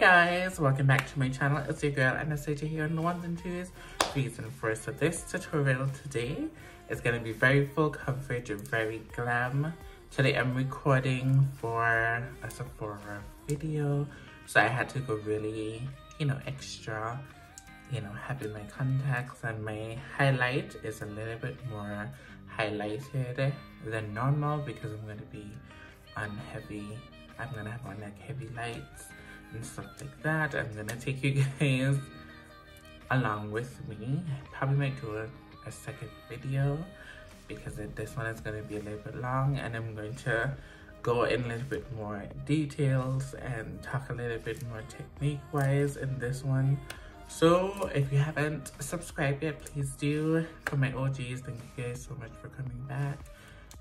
Guys, welcome back to my channel. It's your girl Anastasia here on the ones and twos. Reason first so this tutorial today is going to be very full coverage and very glam. Today I'm recording for a Sephora video, so I had to go really, you know, extra, you know, having my contacts and my highlight is a little bit more highlighted than normal because I'm going to be on heavy, I'm going to have on like heavy lights and stuff like that. I'm gonna take you guys along with me. I probably might do a, a second video because this one is gonna be a little bit long and I'm going to go in a little bit more details and talk a little bit more technique wise in this one. So if you haven't subscribed yet, please do. For my OGs, thank you guys so much for coming back.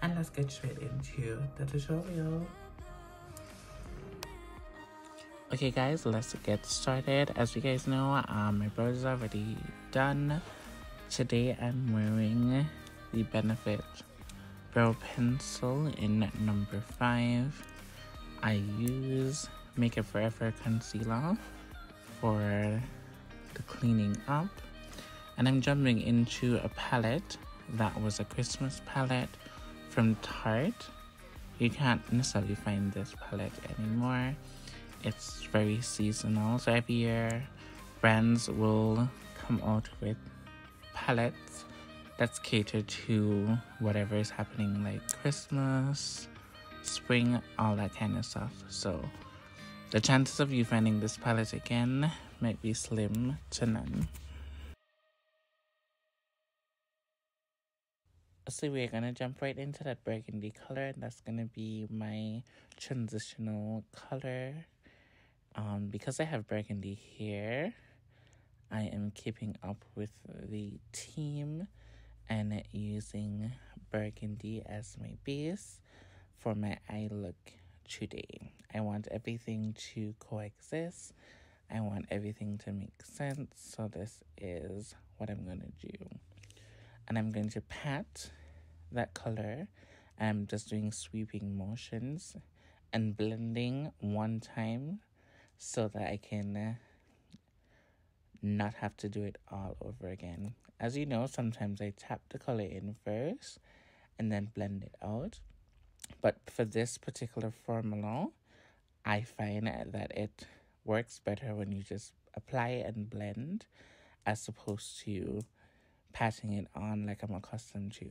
And let's get straight into the tutorial. Okay guys, let's get started. As you guys know, um, my is already done. Today I'm wearing the Benefit Brow Pencil in number 5. I use Makeup Forever Concealer for the cleaning up. And I'm jumping into a palette that was a Christmas palette from Tarte. You can't necessarily find this palette anymore it's very seasonal. So every year, brands will come out with palettes that's catered to whatever is happening, like Christmas, spring, all that kind of stuff. So the chances of you finding this palette again might be slim to none. So we're gonna jump right into that burgundy color and that's gonna be my transitional color um, because I have burgundy here, I am keeping up with the team and using burgundy as my base for my eye look today. I want everything to coexist. I want everything to make sense. So this is what I'm going to do. And I'm going to pat that color. I'm just doing sweeping motions and blending one time so that I can uh, not have to do it all over again. As you know, sometimes I tap the color in first and then blend it out. But for this particular formula, I find that it works better when you just apply and blend as opposed to patting it on like I'm accustomed to.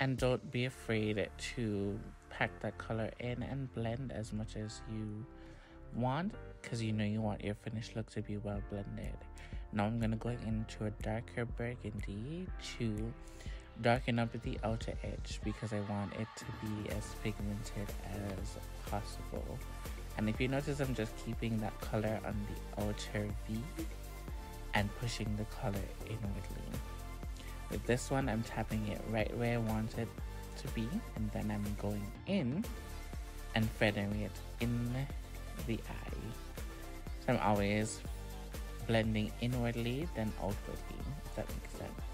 And don't be afraid to pack that color in and blend as much as you want because you know you want your finished look to be well blended. Now i'm going to go into a darker burgundy to darken up the outer edge because i want it to be as pigmented as possible. And if you notice i'm just keeping that color on the outer v and pushing the color inwardly with this one, I'm tapping it right where I want it to be, and then I'm going in and feathering it in the eye. So I'm always blending inwardly, then outwardly, if that makes sense.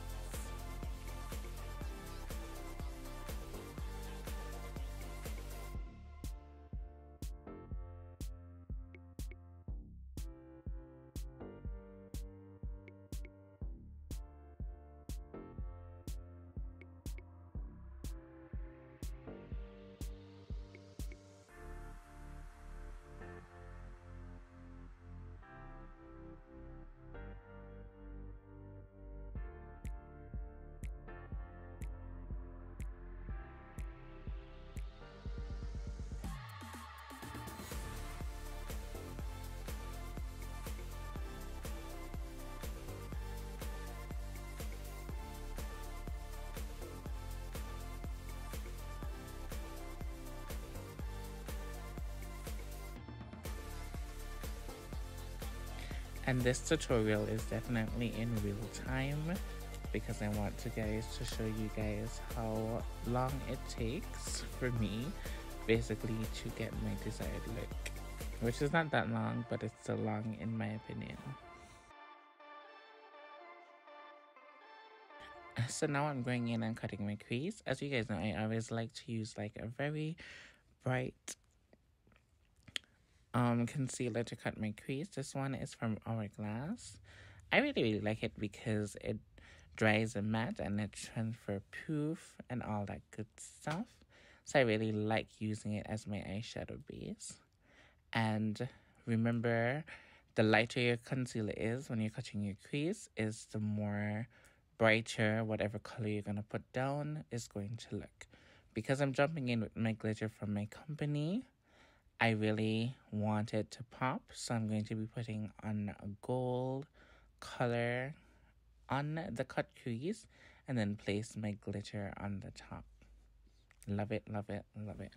And this tutorial is definitely in real time because I want to guys to show you guys how long it takes for me basically to get my desired look which is not that long but it's still long in my opinion. So now I'm going in and cutting my crease. As you guys know I always like to use like a very bright um concealer to cut my crease this one is from Hourglass I really really like it because it dries and matte and it transfer proof and all that good stuff. So I really like using it as my eyeshadow base. And remember, the lighter your concealer is when you're cutting your crease is the more brighter whatever color you're going to put down is going to look. Because I'm jumping in with my glitter from my company, I really want it to pop. So I'm going to be putting on a gold color on the cut crease and then place my glitter on the top. Love it, love it, love it.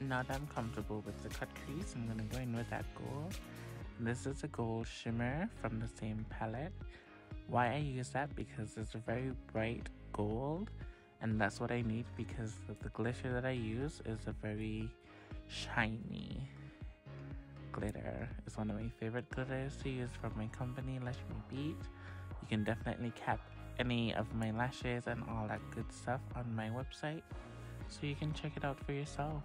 Now that I'm comfortable with the cut crease, I'm going to go in with that gold. This is a gold shimmer from the same palette. Why I use that? Because it's a very bright gold and that's what I need because the glitter that I use is a very shiny glitter. It's one of my favorite glitters to use from my company, Lash Beat. You can definitely cap any of my lashes and all that good stuff on my website so you can check it out for yourself.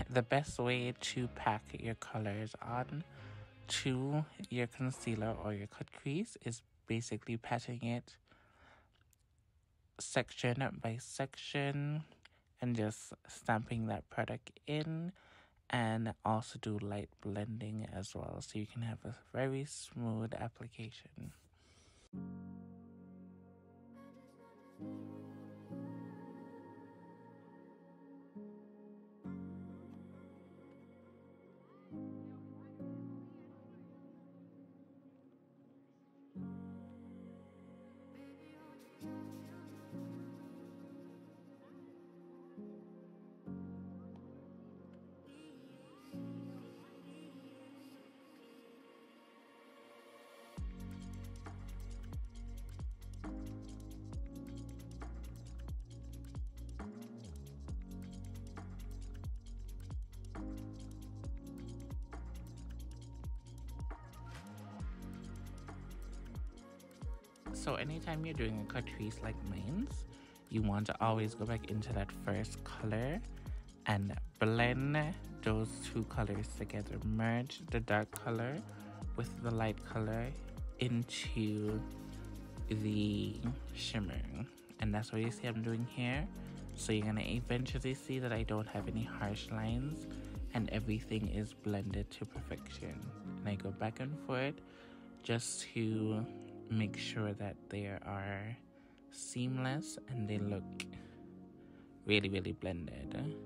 the best way to pack your colors on to your concealer or your cut crease is basically patting it section by section and just stamping that product in and also do light blending as well so you can have a very smooth application. So anytime you're doing a crease like mine's, you want to always go back into that first color and blend those two colors together. Merge the dark color with the light color into the shimmer. And that's what you see I'm doing here. So you're gonna eventually see that I don't have any harsh lines and everything is blended to perfection. And I go back and forth just to make sure that they are seamless and they look really, really blended.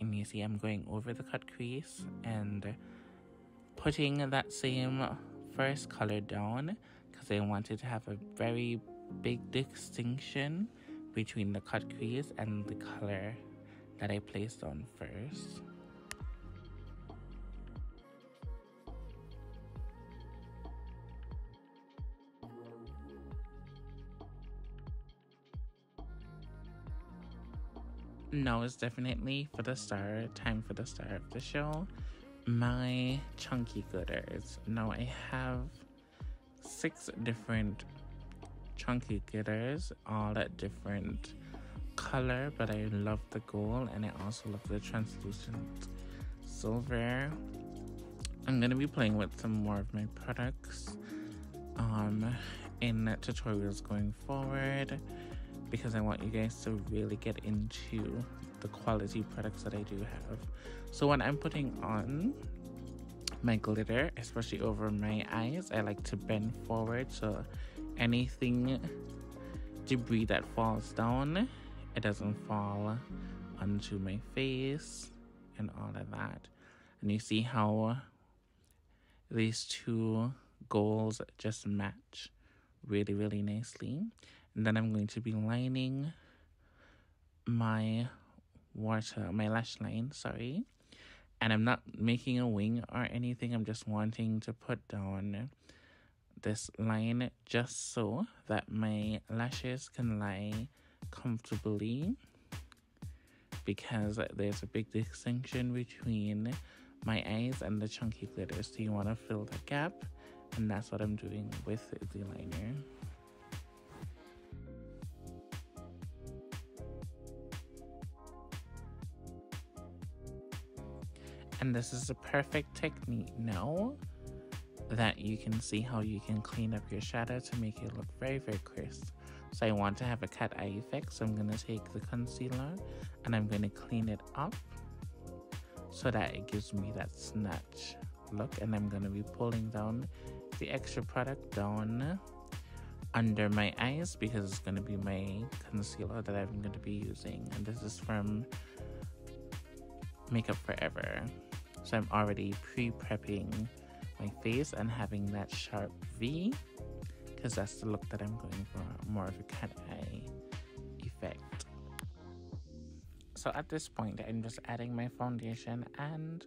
And you see, I'm going over the cut crease and putting that same first color down because I wanted to have a very big distinction between the cut crease and the color that I placed on first. No, it's definitely for the star, time for the star of the show. My chunky glitters. Now I have six different chunky glitters, all at different color, but I love the gold and I also love the translucent silver. I'm gonna be playing with some more of my products um, in tutorials going forward because I want you guys to really get into the quality products that I do have. So when I'm putting on my glitter, especially over my eyes, I like to bend forward so anything debris that falls down, it doesn't fall onto my face and all of that. And you see how these two goals just match really, really nicely. And then I'm going to be lining my water, my lash line, sorry. And I'm not making a wing or anything. I'm just wanting to put down this line just so that my lashes can lie comfortably because there's a big distinction between my eyes and the chunky glitter. So you want to fill the gap and that's what I'm doing with the liner. And this is a perfect technique now that you can see how you can clean up your shadow to make it look very, very crisp. So I want to have a cat eye effect, so I'm going to take the concealer and I'm going to clean it up so that it gives me that snatch look. And I'm going to be pulling down the extra product down under my eyes because it's going to be my concealer that I'm going to be using. And this is from Makeup Forever. So I'm already pre-prepping my face and having that sharp V because that's the look that I'm going for, more of a cat eye effect. So at this point, I'm just adding my foundation and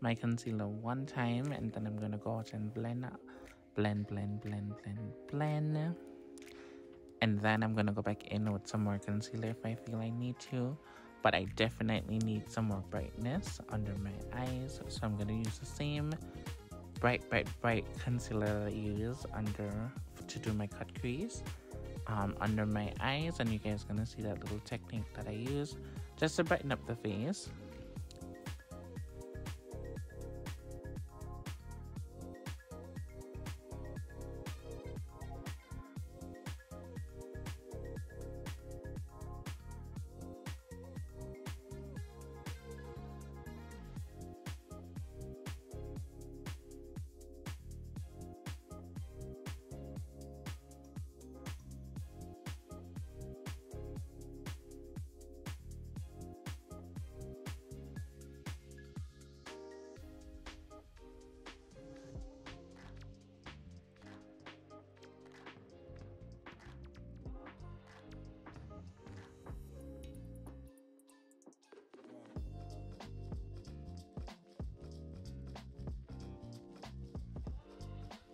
my concealer one time and then I'm going to go out and blend, blend, blend, blend, blend, blend. And then I'm going to go back in with some more concealer if I feel I need to. But I definitely need some more brightness under my eyes. So I'm going to use the same bright, bright, bright concealer I use under to do my cut crease um, under my eyes and you guys gonna see that little technique that I use just to brighten up the face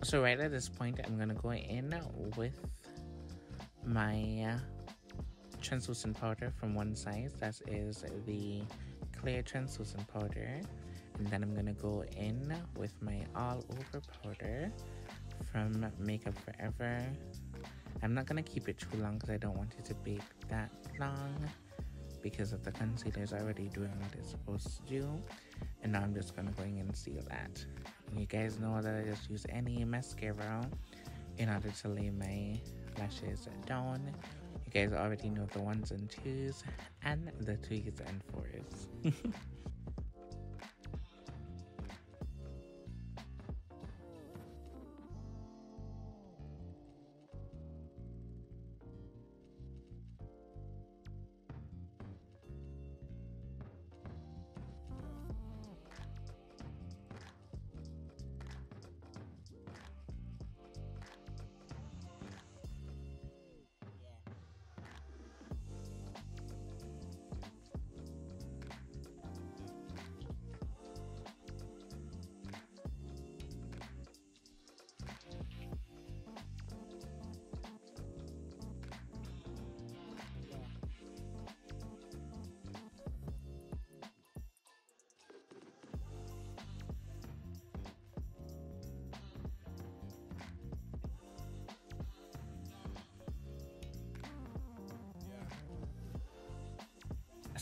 So right at this point, I'm gonna go in with my translucent powder from one side. That is the clear translucent powder. And then I'm gonna go in with my all over powder from Makeup Forever. I'm not gonna keep it too long because I don't want it to bake that long because of the concealer is already doing what it's supposed to do. And now I'm just gonna go in and seal that. You guys know that I just use any mascara in order to lay my lashes down. You guys already know the ones and twos and the threes and fours.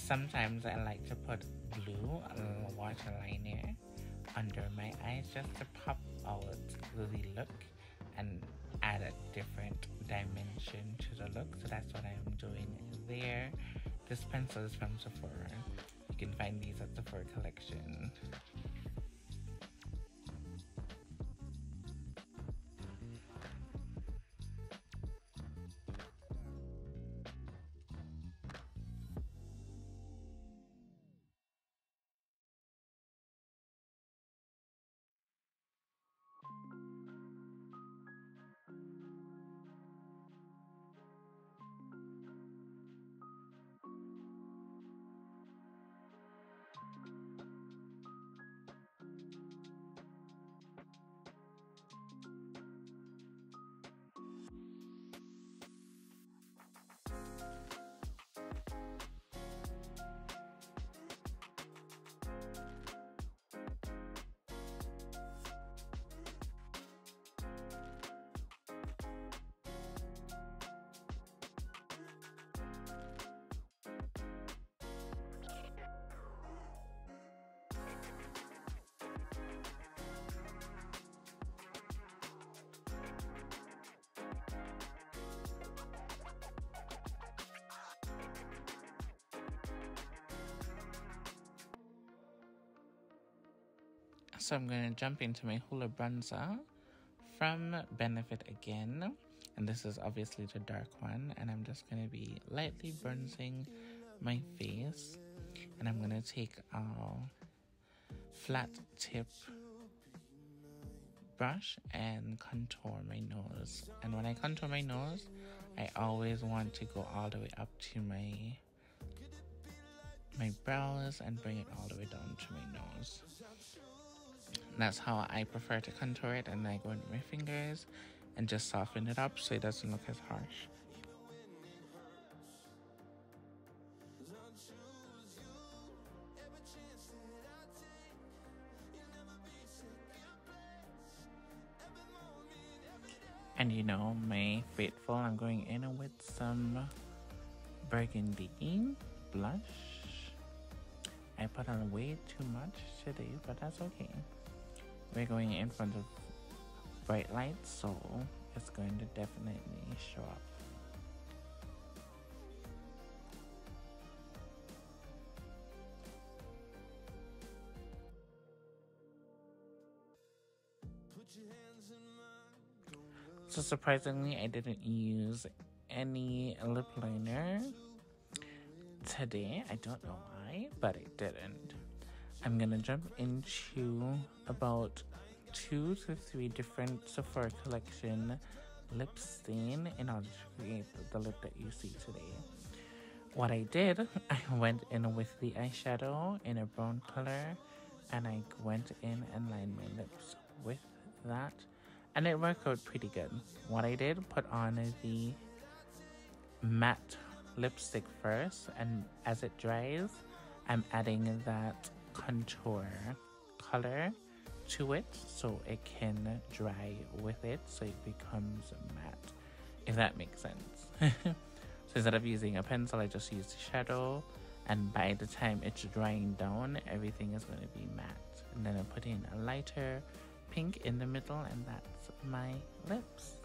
sometimes I like to put blue um, water liner under my eyes just to pop out the look and add a different dimension to the look. So that's what I'm doing there. This pencil is from Sephora. You can find these at Sephora Collection. So I'm going to jump into my Hoola bronzer from Benefit again. And this is obviously the dark one. And I'm just going to be lightly bronzing my face. And I'm going to take a flat tip brush and contour my nose. And when I contour my nose, I always want to go all the way up to my my brows and bring it all the way down to my nose. That's how I prefer to contour it and I go in with my fingers and just soften it up so it doesn't look as harsh. And you know, my faithful, I'm going in with some burgundy blush. I put on way too much today, but that's okay. We're going in front of bright lights, so it's going to definitely show up. So surprisingly, I didn't use any lip liner today. I don't know why, but I didn't. I'm gonna jump into about two to three different Sephora collection lip stain in order to create the lip that you see today. What I did, I went in with the eyeshadow in a brown color and I went in and lined my lips with that and it worked out pretty good. What I did, put on the matte lipstick first and as it dries, I'm adding that contour color to it so it can dry with it so it becomes matte if that makes sense. So instead of using a pencil i just use the shadow and by the time it's drying down everything is going to be matte. And then i put in a lighter pink in the middle and that's my lips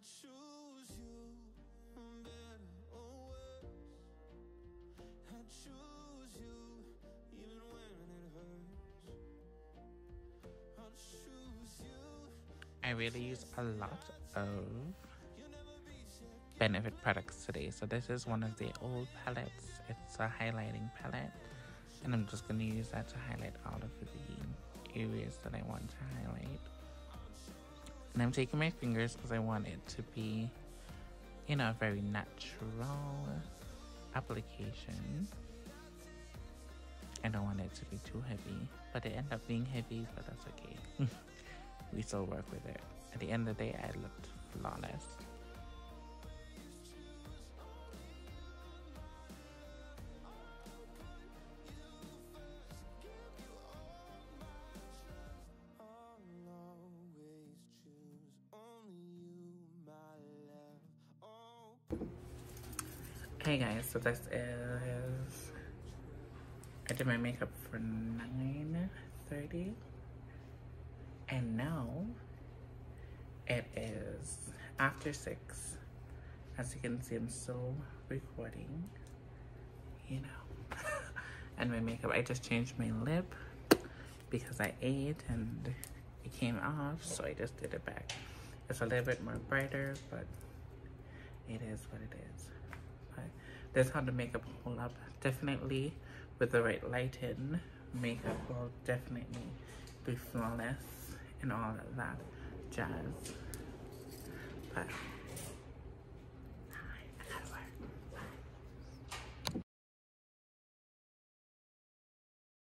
choose you, better or worse. I choose you, even when it hurts. I'll choose you. I really use a lot of benefit products today. So this is one of the old palettes. It's a highlighting palette. And I'm just going to use that to highlight all of the areas that I want to highlight. And I'm taking my fingers because I want it to be, you know, a very natural application. I don't want it to be too heavy, but it ended up being heavy, but that's okay. we still work with it. At the end of the day, I looked flawless. Hey guys, so this is I did my makeup for 9.30 and now it is after 6 as you can see I'm still recording you know and my makeup. I just changed my lip because I ate and it came off so I just did it back. It's a little bit more brighter but it is what it is that's how the makeup hold up. Definitely with the right lighting makeup will definitely be flawless and all of that jazz. But